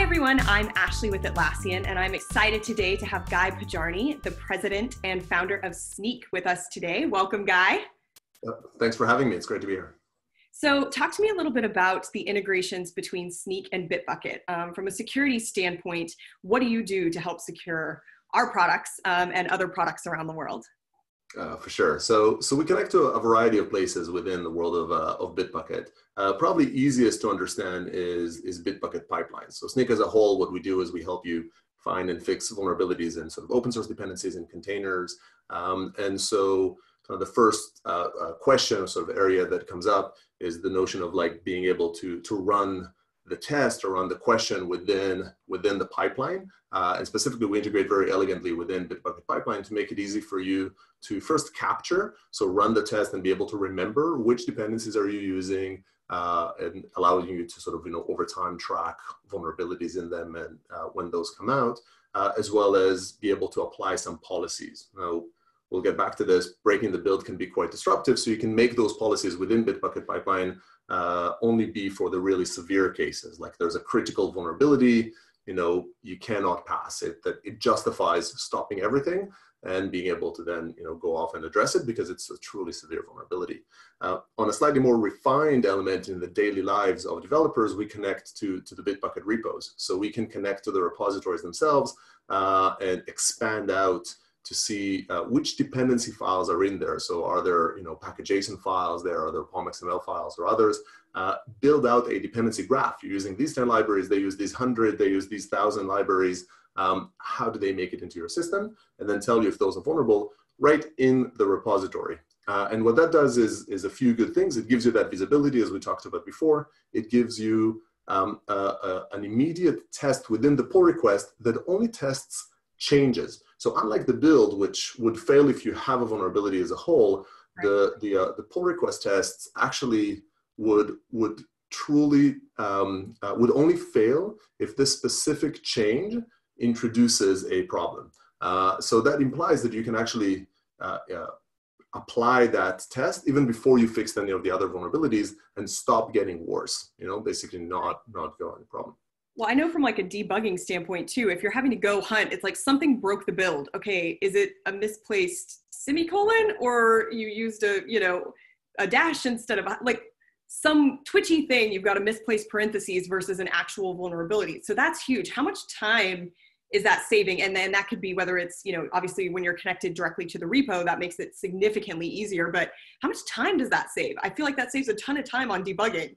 Hi, everyone. I'm Ashley with Atlassian, and I'm excited today to have Guy Podjarny, the president and founder of Snyk, with us today. Welcome, Guy. Thanks for having me. It's great to be here. So, talk to me a little bit about the integrations between Snyk and Bitbucket. Um, from a security standpoint, what do you do to help secure our products um, and other products around the world? Uh, for sure. So, so we connect to a variety of places within the world of, uh, of Bitbucket. Uh, probably easiest to understand is, is Bitbucket pipelines. So Snyk as a whole, what we do is we help you find and fix vulnerabilities in sort of open source dependencies and containers. Um, and so kind of the first uh, uh, question or sort of area that comes up is the notion of like being able to, to run the test or run the question within, within the pipeline. Uh, and specifically, we integrate very elegantly within Bitbucket pipeline to make it easy for you to first capture, so run the test and be able to remember which dependencies are you using, uh, and allowing you to sort of, you know, over time track vulnerabilities in them and uh, when those come out, uh, as well as be able to apply some policies. We'll get back to this. Breaking the build can be quite disruptive, so you can make those policies within Bitbucket pipeline uh, only be for the really severe cases, like there's a critical vulnerability, you know, you cannot pass it, that it justifies stopping everything and being able to then, you know, go off and address it because it's a truly severe vulnerability. Uh, on a slightly more refined element in the daily lives of developers, we connect to, to the Bitbucket repos. So we can connect to the repositories themselves uh, and expand out to see uh, which dependency files are in there. So are there, you know, package.json files there, are there POM.xml files or others? Uh, build out a dependency graph. You're using these 10 libraries, they use these 100, they use these 1,000 libraries. Um, how do they make it into your system? And then tell you if those are vulnerable right in the repository. Uh, and what that does is, is a few good things. It gives you that visibility, as we talked about before. It gives you um, an immediate test within the pull request that only tests changes. So unlike the build, which would fail if you have a vulnerability as a whole, right. the, the, uh, the pull request tests actually would, would truly, um, uh, would only fail if this specific change introduces a problem. Uh, so that implies that you can actually uh, uh, apply that test even before you fix any of the other vulnerabilities and stop getting worse, you know, basically not, not go any problem. Well, I know from like a debugging standpoint too, if you're having to go hunt, it's like something broke the build. Okay, is it a misplaced semicolon or you used a, you know, a dash instead of like some twitchy thing, you've got a misplaced parentheses versus an actual vulnerability. So that's huge. How much time is that saving? And then that could be whether it's, you know, obviously when you're connected directly to the repo, that makes it significantly easier. But how much time does that save? I feel like that saves a ton of time on debugging.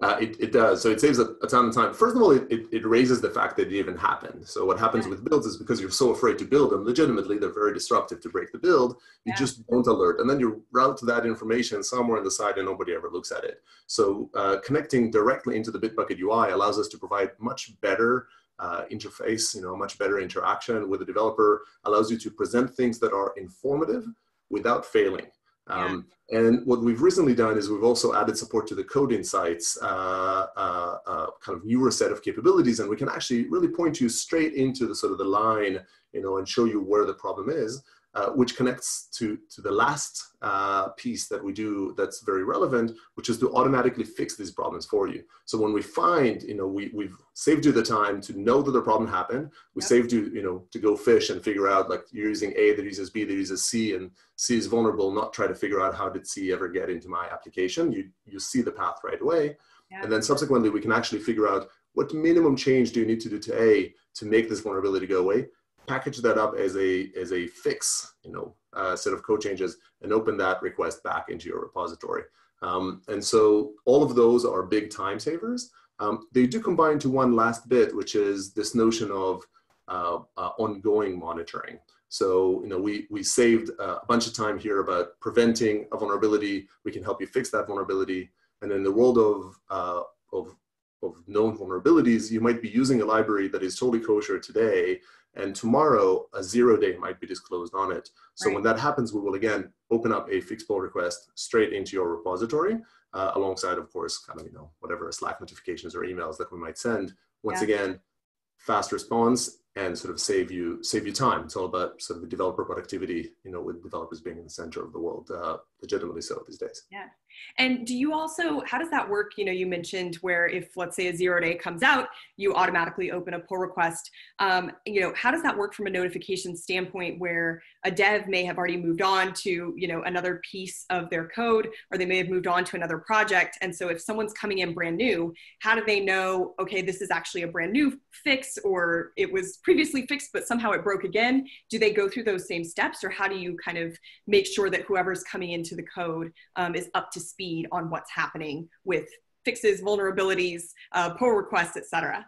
Uh, it, it does. So it saves a, a, ton of time. First of all, it, it, it, raises the fact that it even happened. So what happens yeah. with builds is because you're so afraid to build them, legitimately, they're very disruptive to break the build. You yeah. just don't alert. And then you route that information somewhere on the side and nobody ever looks at it. So uh, connecting directly into the Bitbucket UI allows us to provide much better uh, interface, you know, much better interaction with the developer, allows you to present things that are informative without failing. Um, yeah. And what we've recently done is we've also added support to the Code Insights uh, uh, uh, kind of newer set of capabilities, and we can actually really point you straight into the sort of the line, you know, and show you where the problem is uh, which connects to, to the last uh, piece that we do that's very relevant, which is to automatically fix these problems for you. So when we find, you know, we, we've saved you the time to know that the problem happened, we yep. saved you, you know, to go fish and figure out like you're using A that uses B that uses C and C is vulnerable, not try to figure out how did C ever get into my application. You, you see the path right away. Yep. And then subsequently we can actually figure out what minimum change do you need to do to A to make this vulnerability go away package that up as a as a fix, you know, uh, set of code changes, and open that request back into your repository. Um, and so all of those are big time savers. Um, they do combine to one last bit, which is this notion of uh, uh, ongoing monitoring. So, you know, we, we saved a bunch of time here about preventing a vulnerability. We can help you fix that vulnerability. And in the world of, uh, of, of known vulnerabilities, you might be using a library that is totally kosher today, and tomorrow a zero day might be disclosed on it. So right. when that happens, we will again open up a fixed pull request straight into your repository, uh, alongside, of course, kind of you know whatever Slack notifications or emails that we might send. Once yeah. again, fast response and sort of save you save you time. It's all about sort of the developer productivity, you know, with developers being in the center of the world, uh, legitimately so these days. Yeah, And do you also, how does that work? You know, you mentioned where if, let's say, a zero day comes out, you automatically open a pull request. Um, you know, how does that work from a notification standpoint where a dev may have already moved on to, you know, another piece of their code, or they may have moved on to another project. And so if someone's coming in brand new, how do they know, okay, this is actually a brand new fix, or it was previously fixed, but somehow it broke again? Do they go through those same steps, or how do you kind of make sure that whoever's coming into the code um, is up to speed on what's happening with fixes, vulnerabilities, uh, pull requests, et cetera?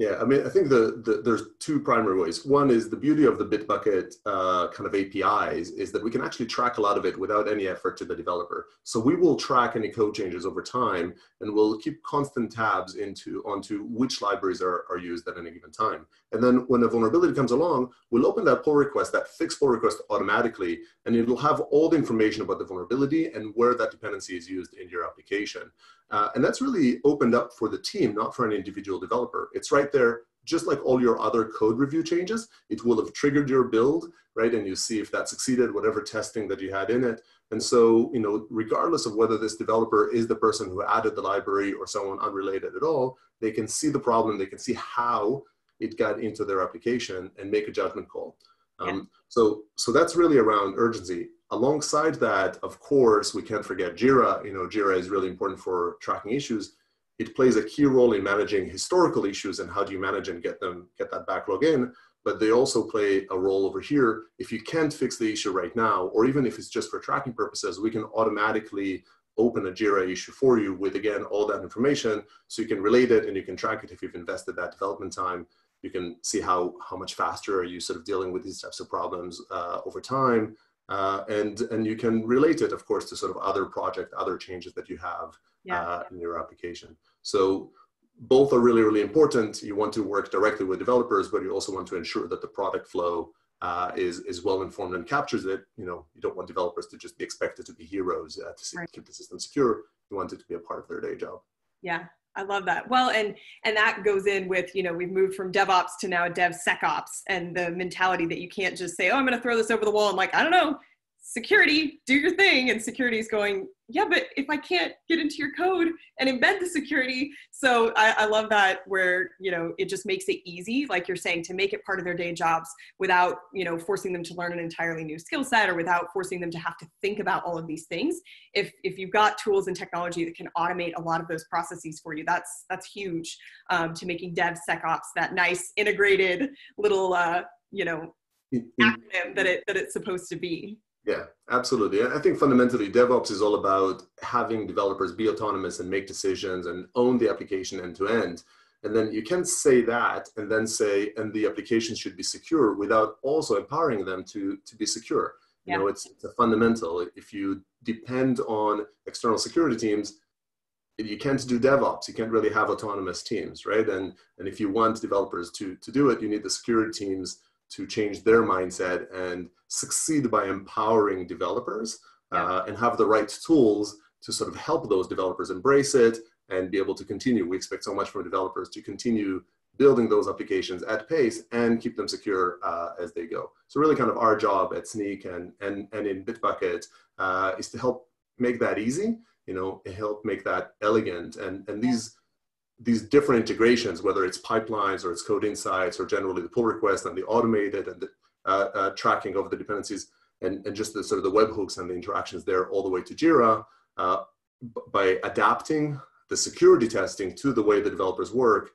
Yeah, I mean, I think the, the, there's two primary ways. One is the beauty of the Bitbucket uh, kind of APIs is that we can actually track a lot of it without any effort to the developer. So we will track any code changes over time, and we'll keep constant tabs into onto which libraries are, are used at any given time. And then when a vulnerability comes along, we'll open that pull request, that fixed pull request automatically, and it'll have all the information about the vulnerability and where that dependency is used in your application. Uh, and that's really opened up for the team, not for an individual developer. It's right there, just like all your other code review changes. It will have triggered your build, right? And you see if that succeeded, whatever testing that you had in it. And so, you know, regardless of whether this developer is the person who added the library or someone unrelated at all, they can see the problem, they can see how it got into their application and make a judgment call. Um, yeah. So, so that's really around urgency alongside that, of course, we can't forget Jira. You know, Jira is really important for tracking issues. It plays a key role in managing historical issues and how do you manage and get them, get that backlog in. But they also play a role over here. If you can't fix the issue right now, or even if it's just for tracking purposes, we can automatically open a Jira issue for you with, again, all that information. So you can relate it and you can track it if you've invested that development time. You can see how, how much faster are you sort of dealing with these types of problems uh, over time. Uh, and, and you can relate it, of course, to sort of other project, other changes that you have yeah. uh, in your application. So both are really, really important. You want to work directly with developers, but you also want to ensure that the product flow uh, is, is well informed and captures it. You know, you don't want developers to just be expected to be heroes uh, to right. keep the system secure. You want it to be a part of their day job. Yeah, I love that. Well, and and that goes in with you know we've moved from DevOps to now DevSecOps, and the mentality that you can't just say, oh, I'm going to throw this over the wall. I'm like, I don't know, security, do your thing. And security is going, yeah, but if I can't get into your code and embed the security. So I, I, love that where, you know, it just makes it easy, like you're saying, to make it part of their day jobs without, you know, forcing them to learn an entirely new skill set or without forcing them to have to think about all of these things. If, if you've got tools and technology that can automate a lot of those processes for you, that's, that's huge um, to making DevSecOps that nice integrated little, uh, you know, acronym that it, that it's supposed to be. Yeah, absolutely. I think fundamentally DevOps is all about having developers be autonomous and make decisions and own the application end to end. And then you can say that and then say, and the application should be secure without also empowering them to, to be secure. You yeah. know, it's, it's a fundamental. If you depend on external security teams, you can't do DevOps. You can't really have autonomous teams, right? And, and if you want developers to, to do it, you need the security teams to change their mindset and succeed by empowering developers yeah. uh, and have the right tools to sort of help those developers embrace it and be able to continue. We expect so much from developers to continue building those applications at pace and keep them secure uh, as they go. So really kind of our job at Snyk and, and, and in Bitbucket uh, is to help make that easy, you know, help make that elegant. And, and these, these different integrations, whether it's pipelines or it's code insights or generally the pull request and the automated and the uh, uh, tracking of the dependencies and, and just the sort of the webhooks and the interactions there all the way to Jira, uh, by adapting the security testing to the way the developers work,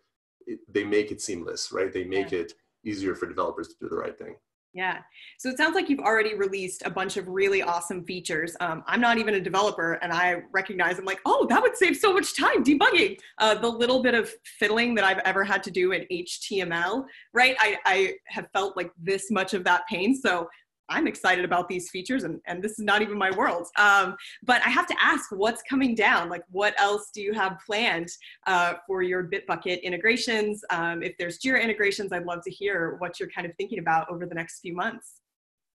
it, they make it seamless, right? They make yeah. it easier for developers to do the right thing. Yeah. So it sounds like you've already released a bunch of really awesome features. Um, I'm not even a developer, and I recognize I'm like, oh, that would save so much time debugging. Uh, the little bit of fiddling that I've ever had to do in HTML, right? I, I have felt like this much of that pain. So I'm excited about these features and, and this is not even my world. Um, but I have to ask what's coming down? Like what else do you have planned uh, for your Bitbucket integrations? Um, if there's Jira integrations, I'd love to hear what you're kind of thinking about over the next few months.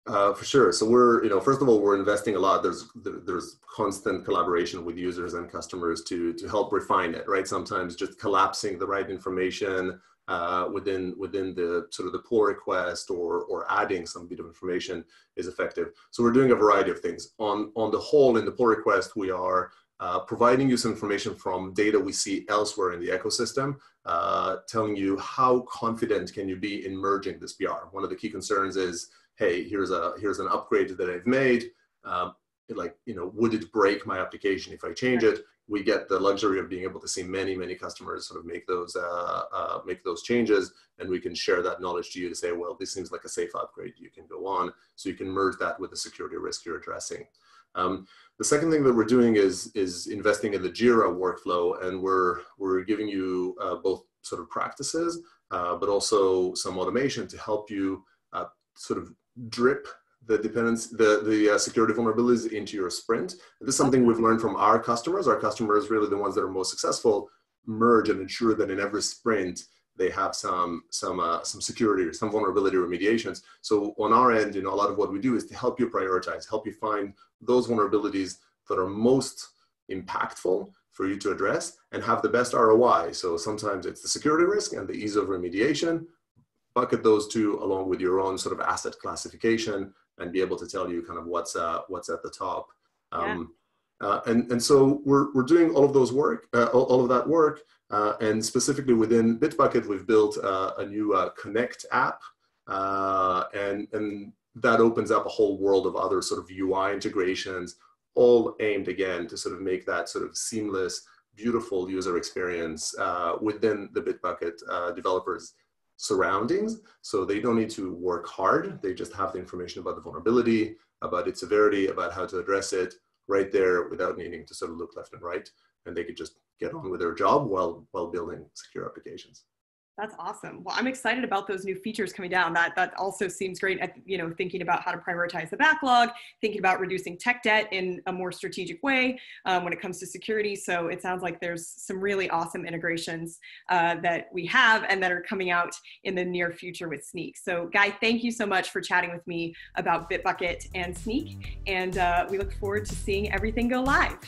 Uh, for sure. So we're, you know, first of all, we're investing a lot. There's there's constant collaboration with users and customers to to help refine it. Right. Sometimes just collapsing the right information, uh, within within the sort of the pull request or or adding some bit of information is effective. So we're doing a variety of things. On on the whole, in the pull request, we are uh, providing you some information from data we see elsewhere in the ecosystem, uh, telling you how confident can you be in merging this PR. One of the key concerns is, hey, here's a here's an upgrade that I've made. Um, like, you know, would it break my application if I change it? We get the luxury of being able to see many, many customers sort of make those uh, uh, make those changes, and we can share that knowledge to you to say, well, this seems like a safe upgrade. You can go on, so you can merge that with the security risk you're addressing. Um, the second thing that we're doing is is investing in the Jira workflow, and we're we're giving you uh, both sort of practices, uh, but also some automation to help you uh, sort of drip the dependence the the uh, security vulnerabilities into your sprint. This is something we've learned from our customers. Our customers, really the ones that are most successful, merge and ensure that in every sprint they have some some uh, some security or some vulnerability remediations. So on our end, you know, a lot of what we do is to help you prioritize, help you find those vulnerabilities that are most impactful for you to address and have the best ROI. So sometimes it's the security risk and the ease of remediation. Bucket those two along with your own sort of asset classification and be able to tell you kind of what's uh, what's at the top. Um, yeah. uh, and and so we're we're doing all of those work, uh, all, all, of that work, uh, and specifically within Bitbucket, we've built uh, a new uh, Connect app, and and that opens up a whole world of other sort of UI integrations, all aimed again to sort of make that sort of seamless, beautiful user experience within the Bitbucket developers surroundings. So they don't need to work hard. They just have the information about the vulnerability, about its severity, about how to address it right there without needing to sort of look left and right. And they could just get on with their job while, while building secure applications. That's awesome. Well, I'm excited about those new features coming down. That that also seems great. At, you know, thinking about how to prioritize the backlog, thinking about reducing tech debt in a more strategic way um, when it comes to security. So it sounds like there's some really awesome integrations uh, that we have and that are coming out in the near future with Snyk. So, Guy, thank you so much for chatting with me about Bitbucket and Snyk, and uh, we look forward to seeing everything go live.